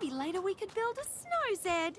Maybe later we could build a snow Zed.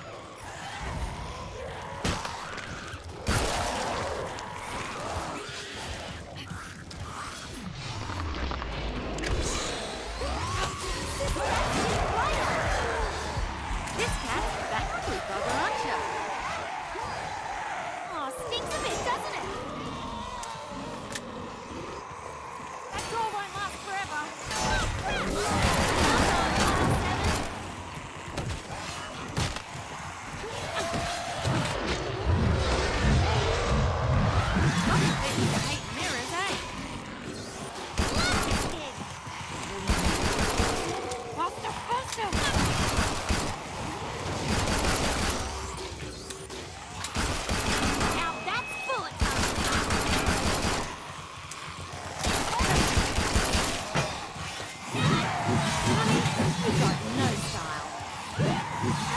You got no style.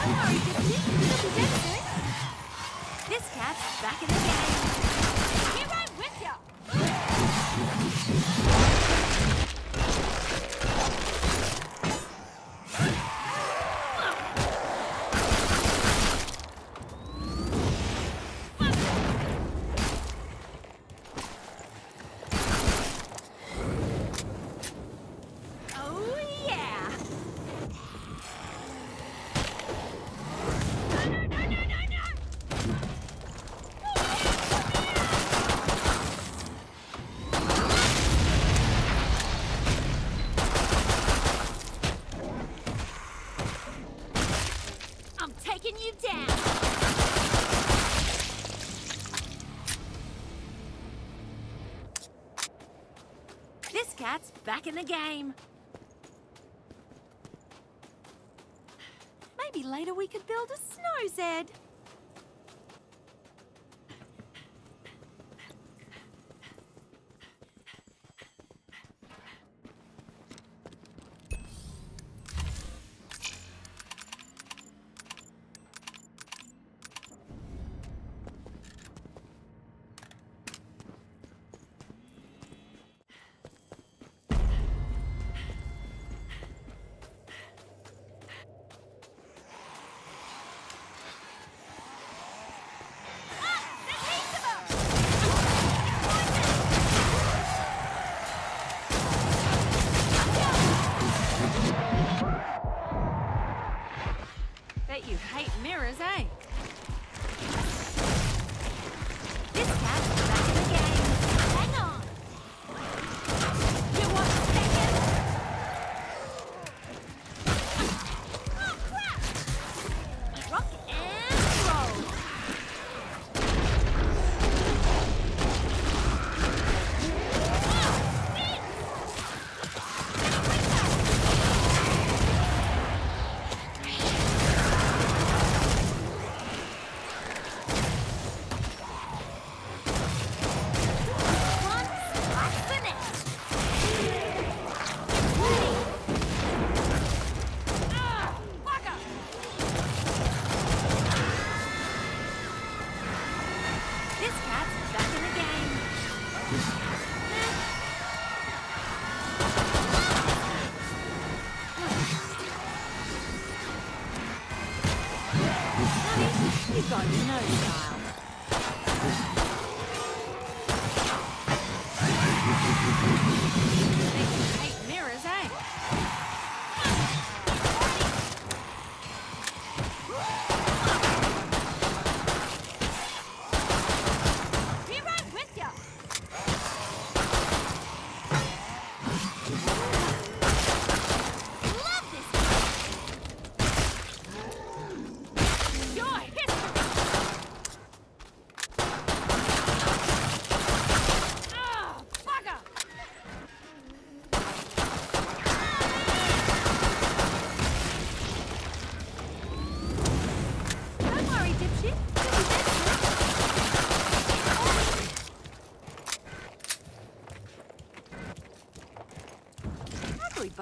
Hello, Dixie. Little dancer. This cat's back in the game. back in the game.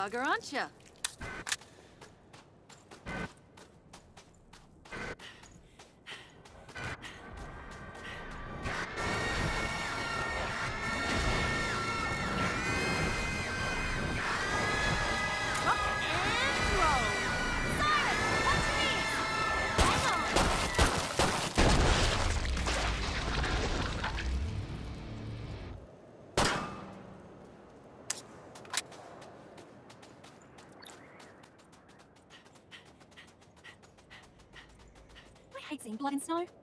Bugger, aren't you? now?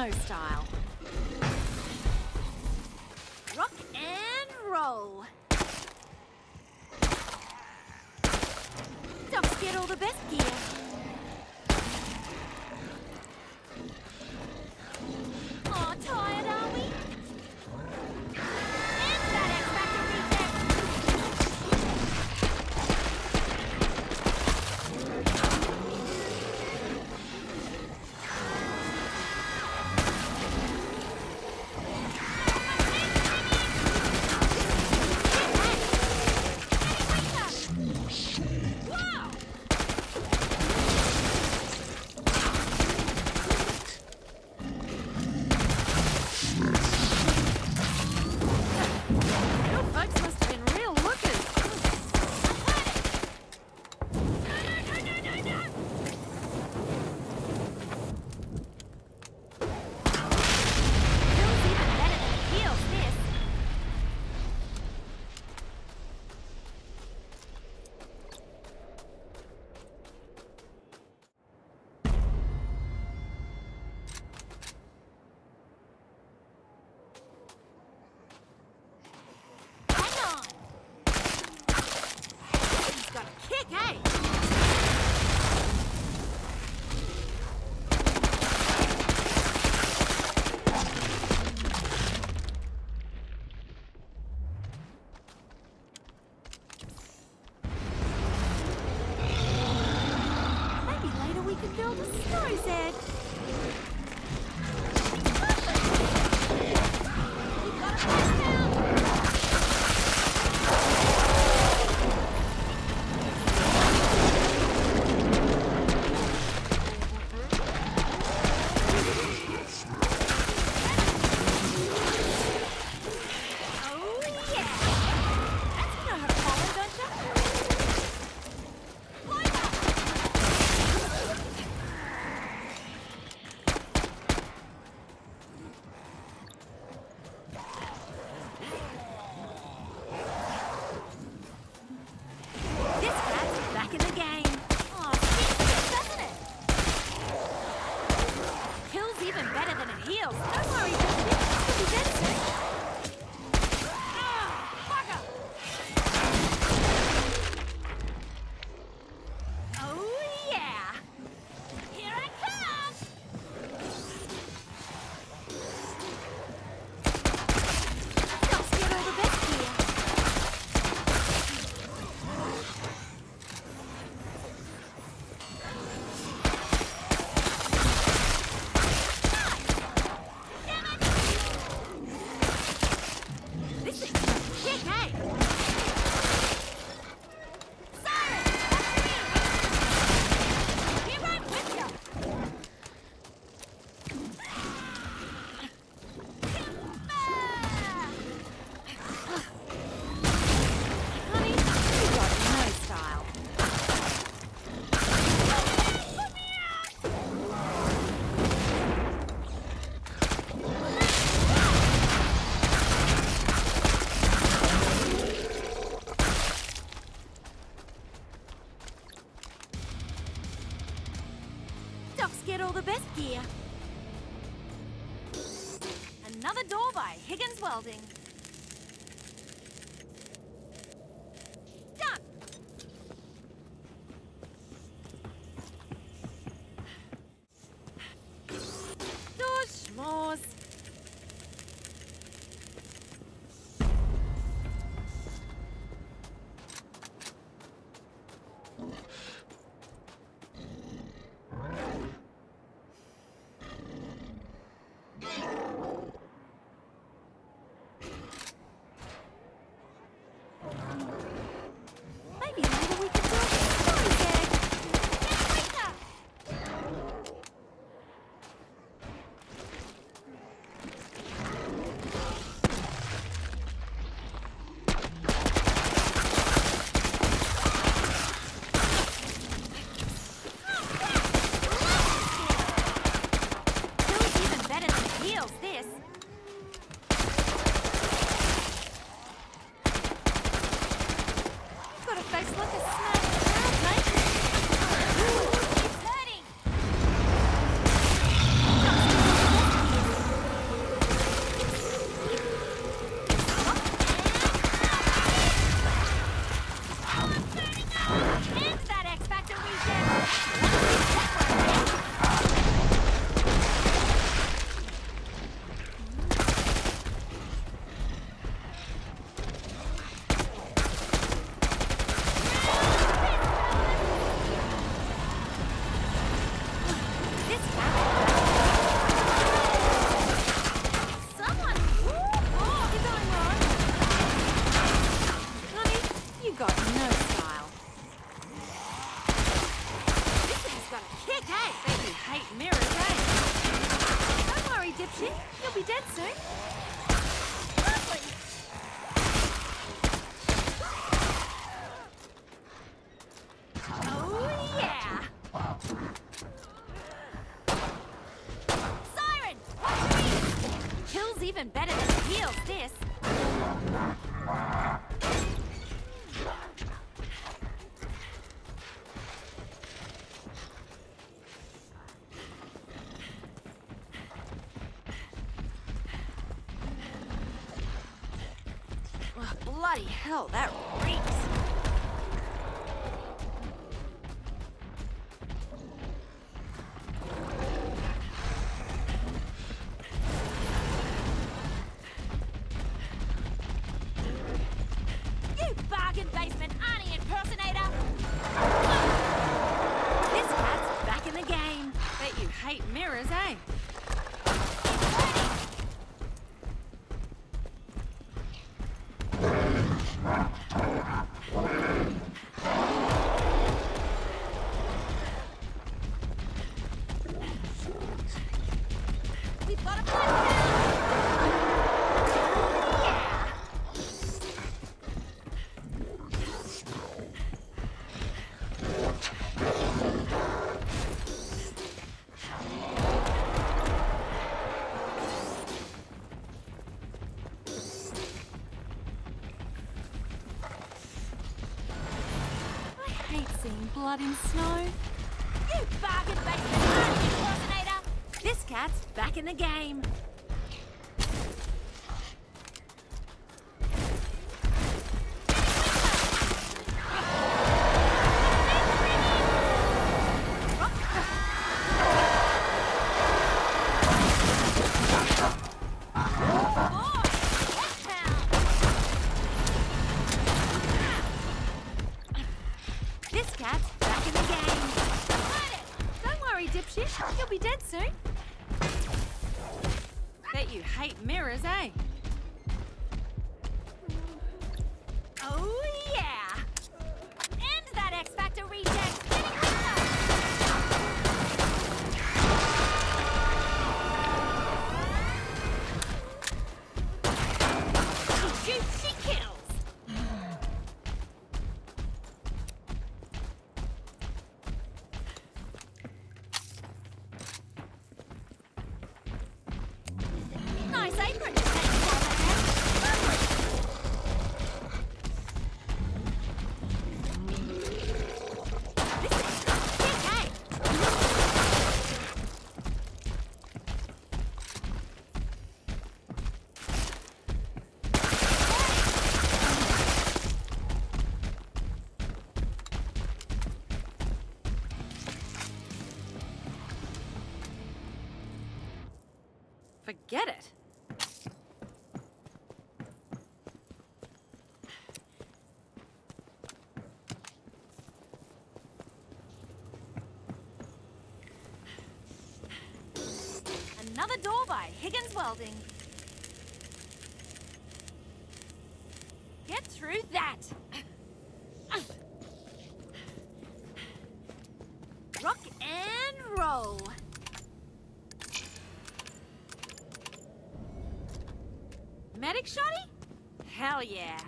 no style. hell, that blood in snow. You bargain impersonator! This cat's back in the game. Higgins Welding. Get through that! Rock and roll! Medic shotty? Hell yeah!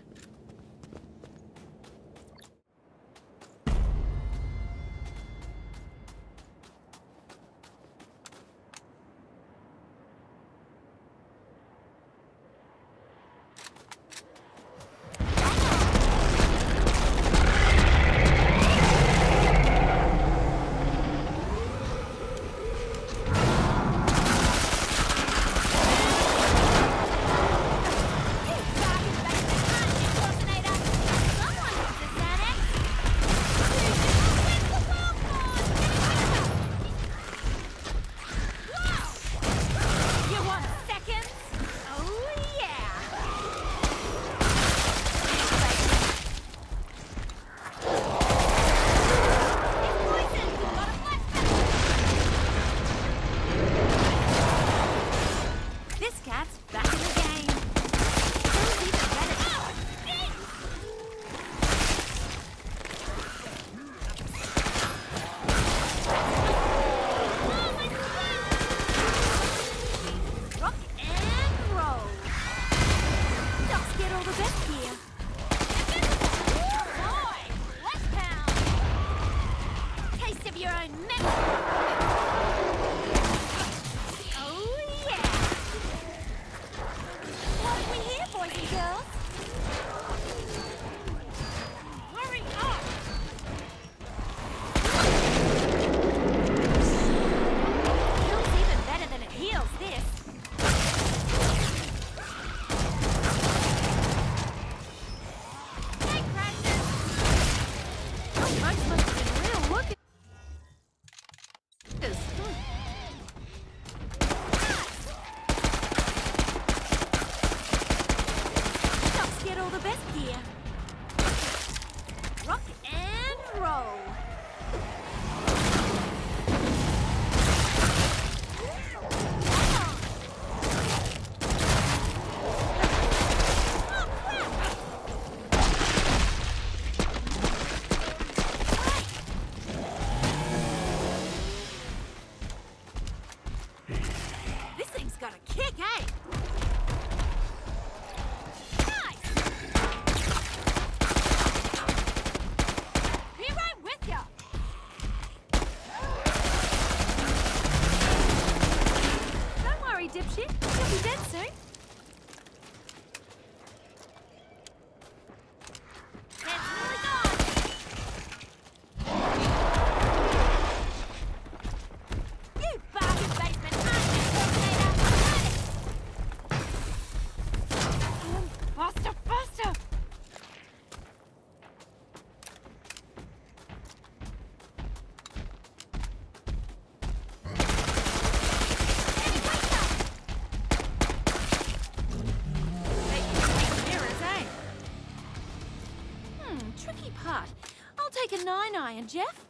Jeff?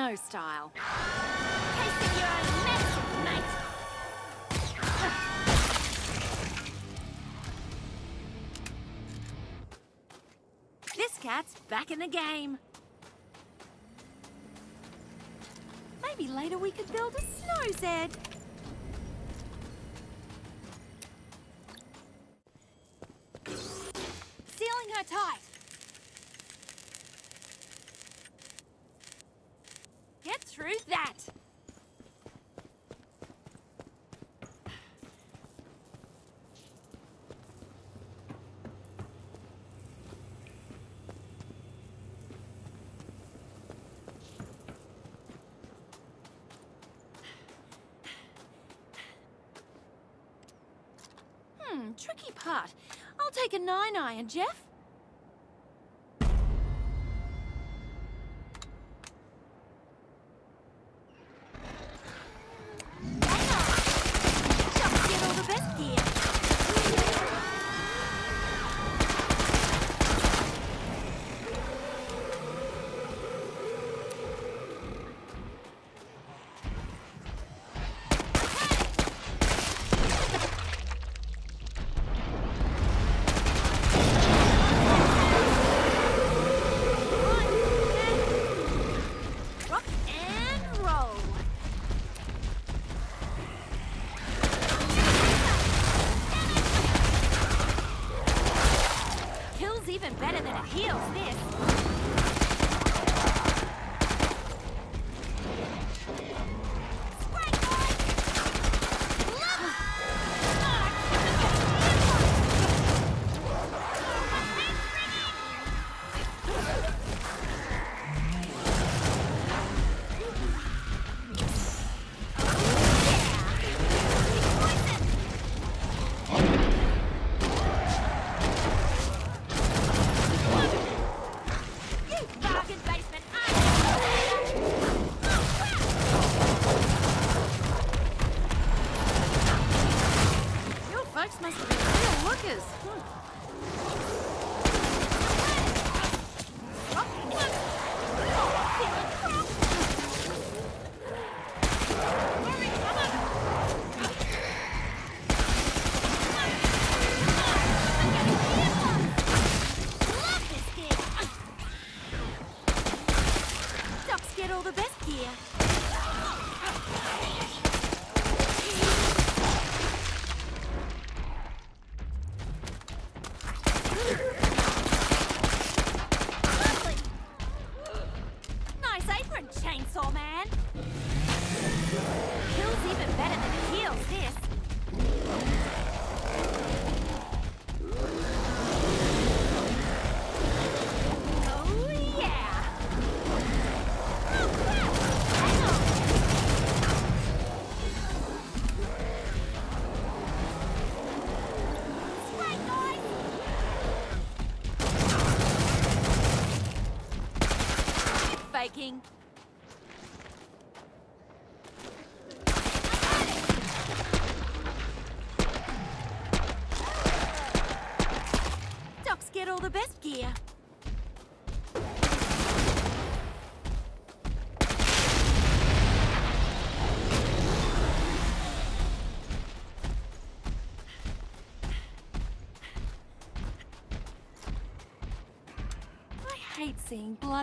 no style. This cat's back in the game. Maybe later we could build a snow Zed. tricky part. I'll take a nine iron, Jeff.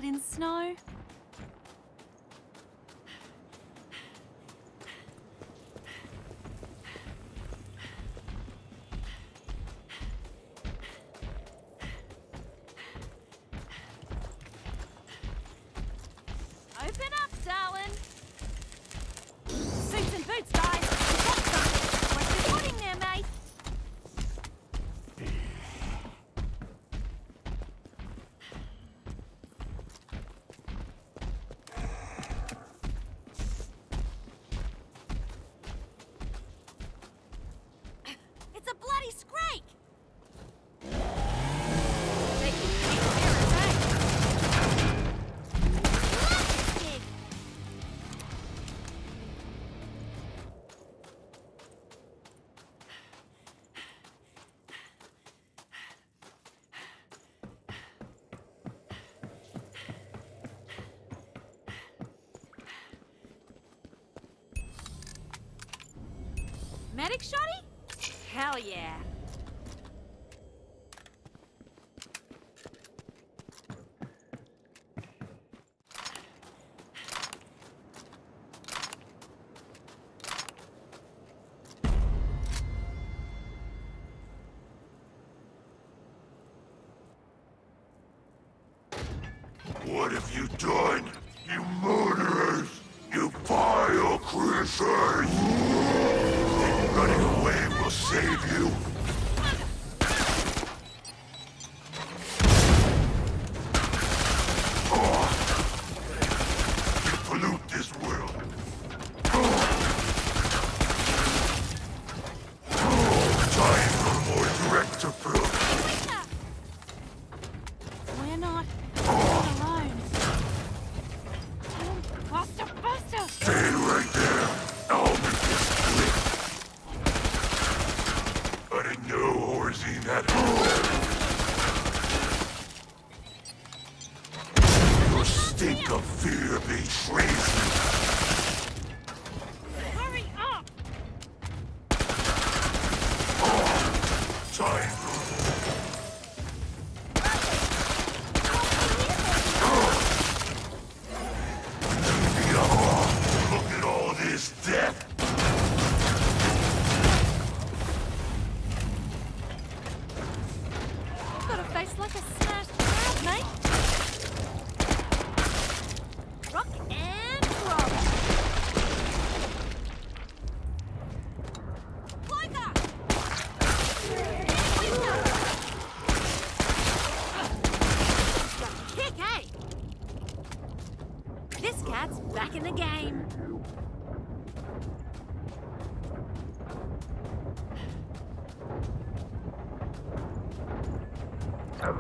in snow. shotty Hell yeah.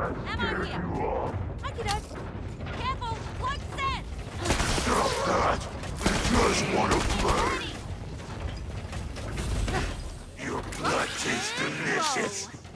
I'm on here. You. Careful, plug. Stop that. I just want to. Your blood tastes delicious.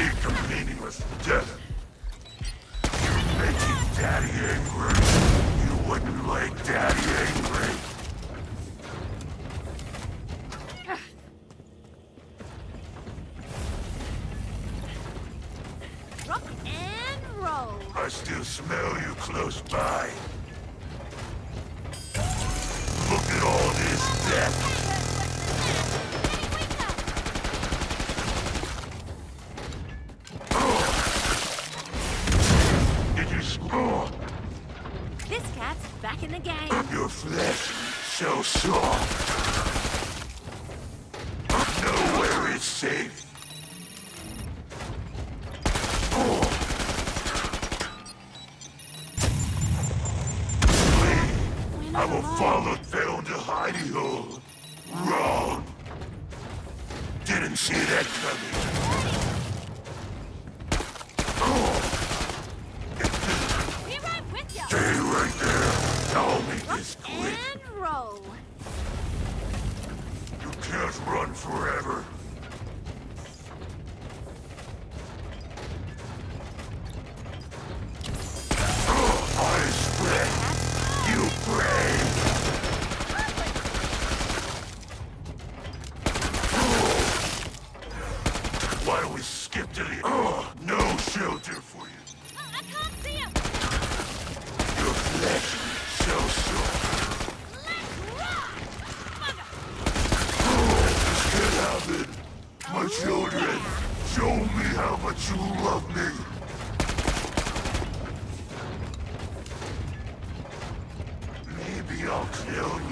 Keep them. This cat's back in the game. Your flesh so soft. Kill me.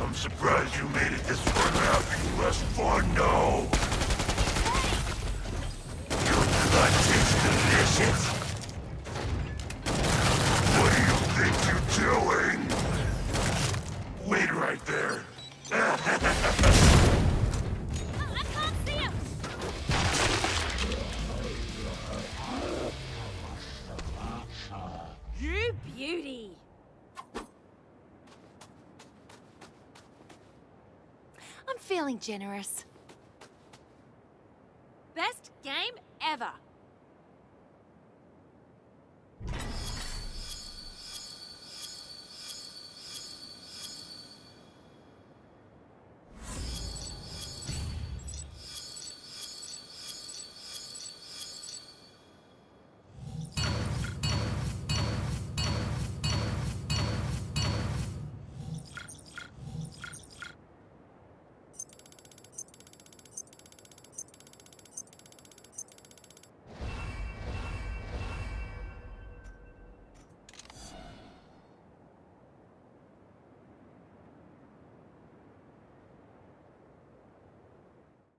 I'm surprised you made it this far after you left Forno. Your blood tastes delicious. Generous.